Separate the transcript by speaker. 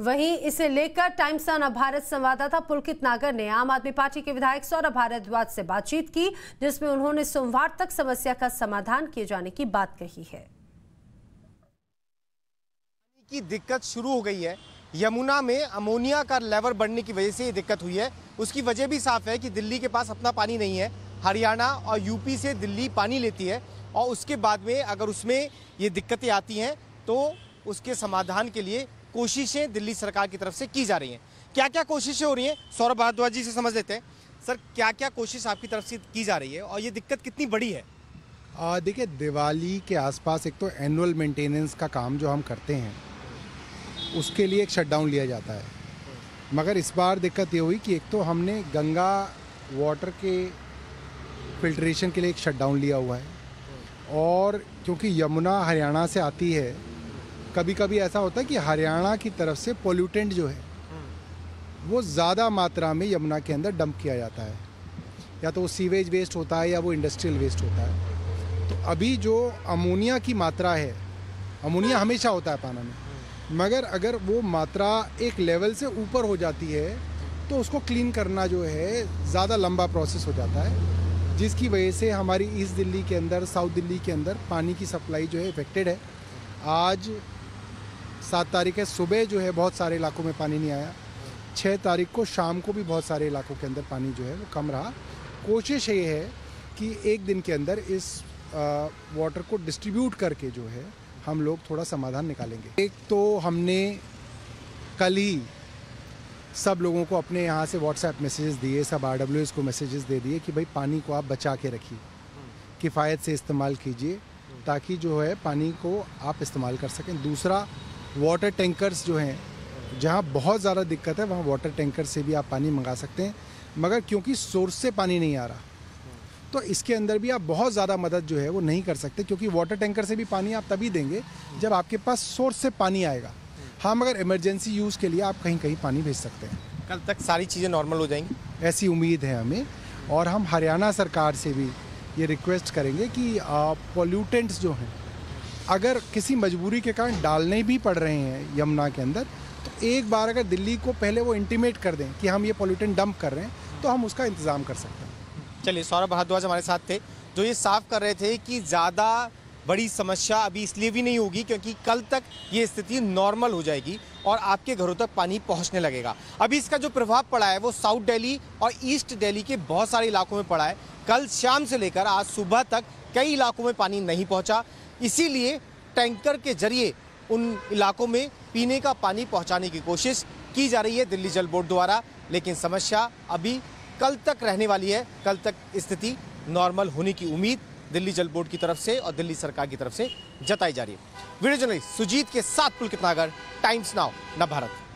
Speaker 1: वहीं इसे लेकर टाइम्स ऑन भारत संवाददाता पुलकित नागर ने आम आदमी पार्टी के विधायक सौरभ भारद्वाज से बातचीत की, जिसमें उन्होंने सोमवार तक समस्या का समाधान किए जाने की बात कही है।
Speaker 2: की दिक्कत शुरू हो गई है। यमुना में अमोनिया का लेवल बढ़ने की वजह से ये दिक्कत हुई है। उसकी वजह भी साफ़ है कि दिल्ली के पास अपना पानी नहीं है। हरियाणा और यूपी से दिल्ली पानी लेती है और उसके बाद में अगर उसमें ये दिक्कतें आती हैं तो उसके समाधान के लिए कोशिशें दिल्ली सरकार की तरफ़ से की जा रही हैं। क्या क्या कोशिशें हो रही हैं? सौरभ भारद्वाज जी से समझ लेते हैं। सर क्या क्या कोशिश आपकी तरफ़ से की जा रही है और ये दिक्कत कितनी बड़ी है?
Speaker 3: देखिए, दिवाली के आसपास एक तो एनुअल मेंटेनेंस का काम जो हम करते हैं, उसके लिए एक शटडाउन लिया जाता है। मगर इस बार दिक्कत ये हुई कि एक तो हमने गंगा वाटर के फिल्ट्रेशन के लिए एक शटडाउन लिया हुआ है। और क्योंकि यमुना हरियाणा से आती है कभी कभी ऐसा होता है कि हरियाणा की तरफ़ से पोल्यूटेंट जो है वो ज़्यादा मात्रा में यमुना के अंदर डंप किया जाता है। या तो वो सीवेज वेस्ट होता है या वो इंडस्ट्रियल वेस्ट होता है। तो अभी जो अमोनिया की मात्रा है अमोनिया हमेशा होता है पाना में। मगर अगर वो मात्रा एक लेवल से ऊपर हो जाती है तो उसको क्लीन करना जो है ज़्यादा लंबा प्रोसेस हो जाता है। जिसकी वजह से हमारी ईस्ट दिल्ली के अंदर साउथ दिल्ली के अंदर पानी की सप्लाई जो है इफेक्टेड है। आज सात तारीख है। सुबह जो है बहुत सारे इलाकों में पानी नहीं आया। छः तारीख को शाम को भी बहुत सारे इलाकों के अंदर पानी जो है वो कम रहा। कोशिश ये है कि एक दिन के अंदर इस वाटर को डिस्ट्रीब्यूट करके जो है हम लोग थोड़ा समाधान निकालेंगे। एक तो हमने कल ही सब लोगों को अपने यहाँ से व्हाट्सएप मैसेजेस दिए, सब आर को मैसेजेस दे दिए कि भाई पानी को आप बचा के रखिए। किफ़ायत से इस्तेमाल कीजिए ताकि जो है पानी को आप इस्तेमाल कर सकें। दूसरा वाटर टैंकर्स जो हैं जहाँ बहुत ज़्यादा दिक्कत है वहाँ वाटर टैंकर से भी आप पानी मंगा सकते हैं। मगर क्योंकि सोर्स से पानी नहीं आ रहा तो इसके अंदर भी आप बहुत ज़्यादा मदद जो है वो नहीं कर सकते क्योंकि वाटर टैंकर से भी पानी आप तभी देंगे जब आपके पास सोर्स से पानी आएगा। हाँ मगर इमरजेंसी यूज़ के लिए आप कहीं कहीं पानी भेज सकते हैं।
Speaker 2: कल तक सारी चीज़ें नॉर्मल हो जाएँगी?
Speaker 3: ऐसी उम्मीद है हमें और हम हरियाणा सरकार से भी ये रिक्वेस्ट करेंगे कि पॉल्यूटेंट्स जो हैं अगर किसी मजबूरी के कारण डालने भी पड़ रहे हैं यमुना के अंदर तो एक बार अगर दिल्ली को पहले वो इंटीमेट कर दें कि हम ये पॉल्यूटेंट डंप कर रहे हैं तो हम उसका इंतज़ाम कर सकते हैं।
Speaker 2: चलिए, सौरभ भारद्वाज हमारे साथ थे, जो ये साफ़ कर रहे थे कि ज़्यादा बड़ी समस्या अभी इसलिए भी नहीं होगी क्योंकि कल तक ये स्थिति नॉर्मल हो जाएगी और आपके घरों तक पानी पहुँचने लगेगा। अभी इसका जो प्रभाव पड़ा है, वो साउथ दिल्ली और ईस्ट दिल्ली के बहुत सारे इलाकों में पड़ा है। कल शाम से लेकर आज सुबह तक कई इलाकों में पानी नहीं पहुँचा। इसीलिए टैंकर के ज़रिए उन इलाकों में पीने का पानी पहुँचाने की कोशिश की जा रही है दिल्ली जल बोर्ड द्वारा, लेकिन समस्या अभी कल तक रहने वाली है, कल तक स्थिति नॉर्मल होने की उम्मीद दिल्ली जल बोर्ड की तरफ़ से और दिल्ली सरकार की तरफ़ से जताई जा रही है। वीडियो जर्नलिस्ट सुजीत के साथ पुलकित नागर, टाइम्स नाउ न भारत।